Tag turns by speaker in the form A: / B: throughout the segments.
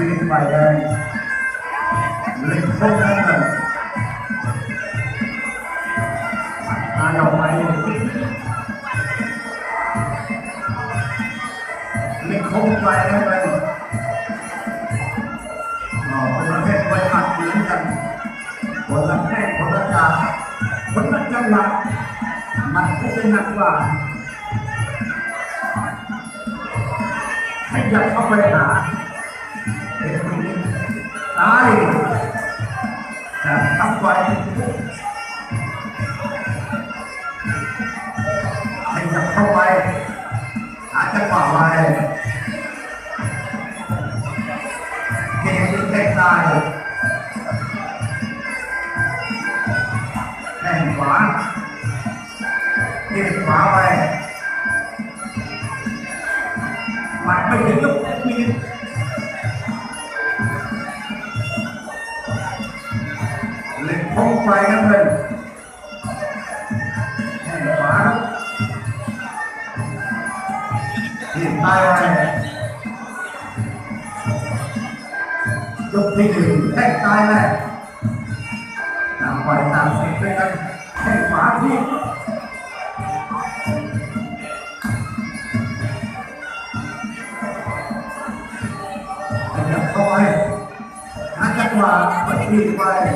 A: raising my hands. Lift both hands. I know my Lift both my hands. เป็นประเภทไว้หัดเหมือนกันผลละแข้งผลละขาผลละจังหวะมันก็จะหนักกว่าขยับเข้าไปหา Đấy Đã tóc quay Mình nhập không quay Đã chắc quả quay Kể những cách dài Đèn quá. Điện quá quay Mặt mình đến lúc ngoài ngăn hình Này quá đó. Điểm tay này này Dục thì điểm tay tay này. Tạm quay tạm sẽ tay tay Này quá thiệt. Thôi, hát chắc là bật đi quay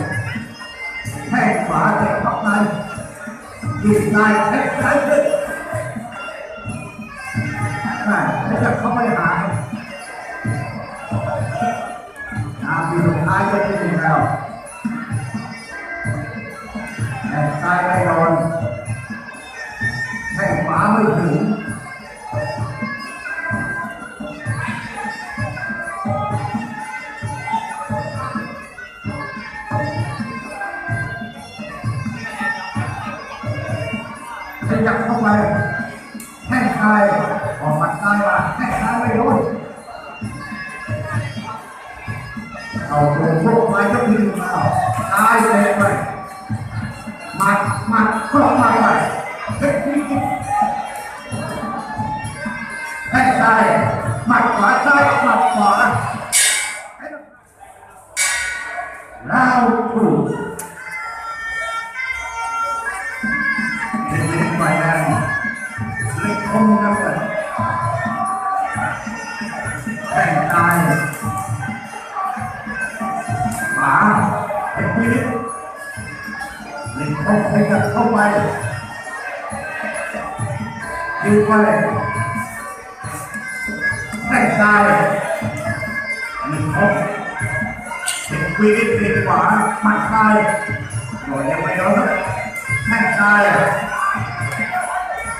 A: ข้งขวาเตะเข้าไปดีไลนแข้งซ้ายขึ้นนั่นแล้วจะเข้าไปหาอาบีสุดท้ายจะได้ยิงแล้วแข้งซ้ายไม่โดนแข้งขวาไม่ถึง mặt không phải vậy Hãy sai, mặt quá sai, mặt quá Lao thủ Đến ngoài này Lấy không ra phần Hãy sai Quá Hãy phải thể gặp không bay đi qua đây thành tài mình không thì quy định thì quả mặt tay rồi em mày đó thành tài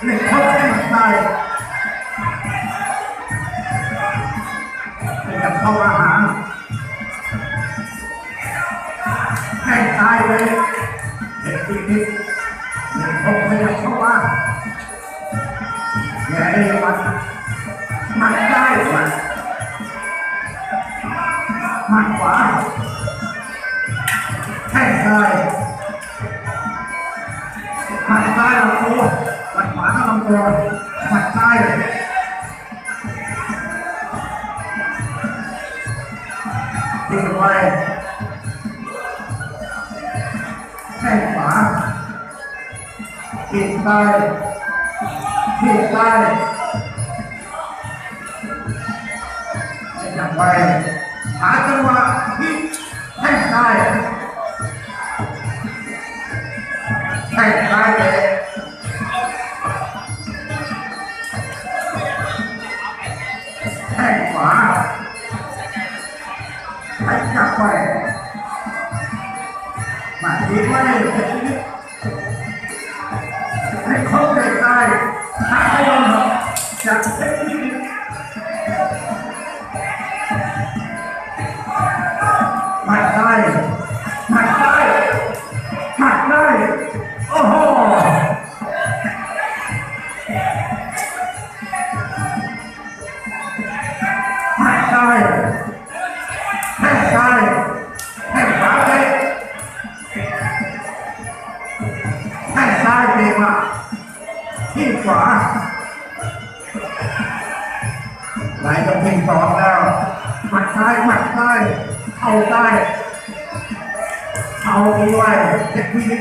A: mình không cái mặt tay จับไว้หาจังหวะที่แทงได้แทงได้เลยงขวาแทงจับไว้มาดีไว้ให้เขาเด็กได้ถ้าไม่ยอมจับ ขวาไหลกับเพลงสองแล้วหมัดซ้ายหมัดใต้เข่าใต้เข่าดีไว้เด็กพินิจ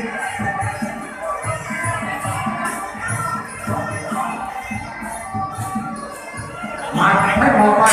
A: มดไม่พอไป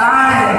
A: 来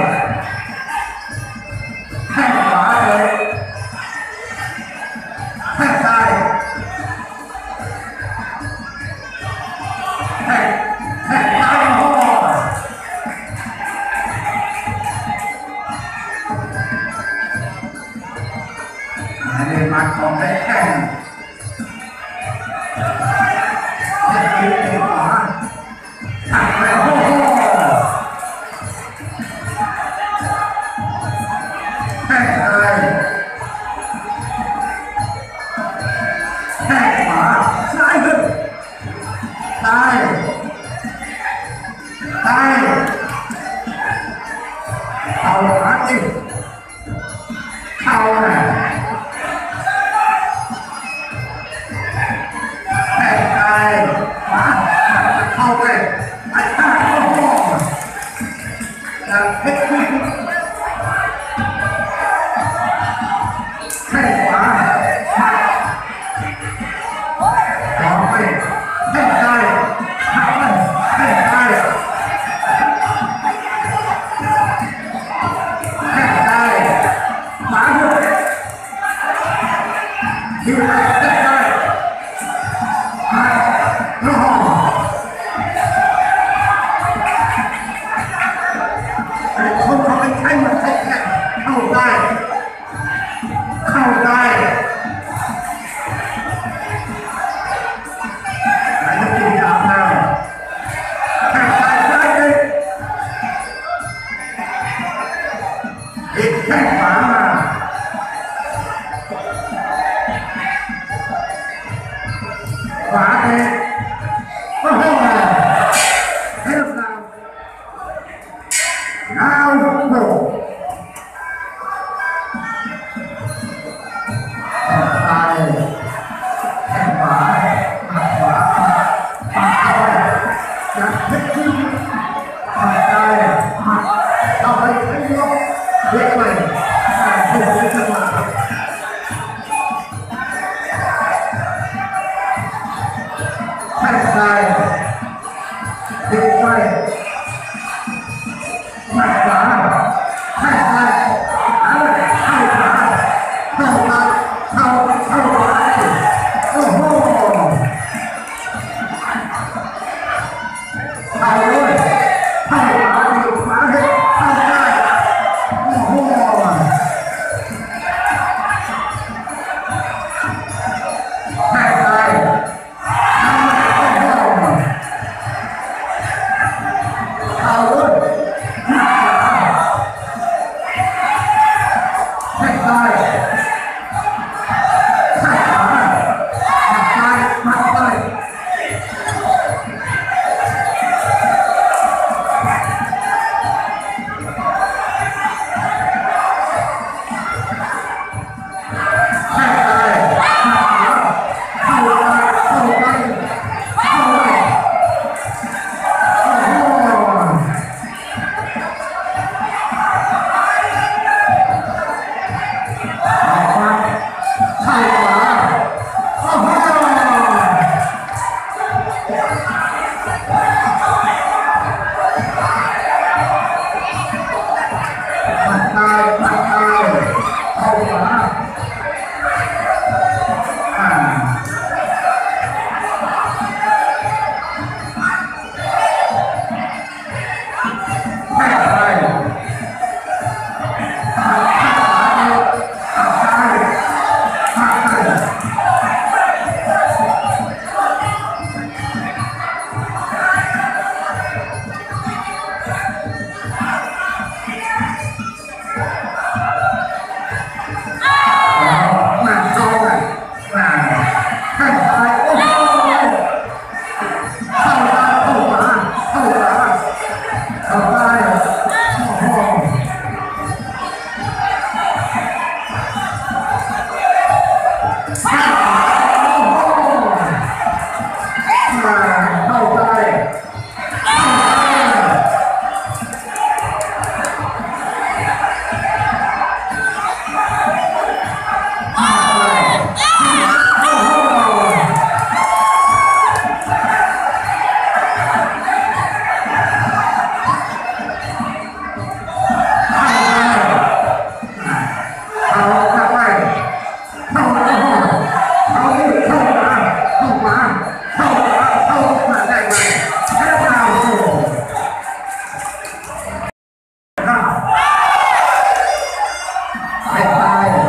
A: ให้ตาย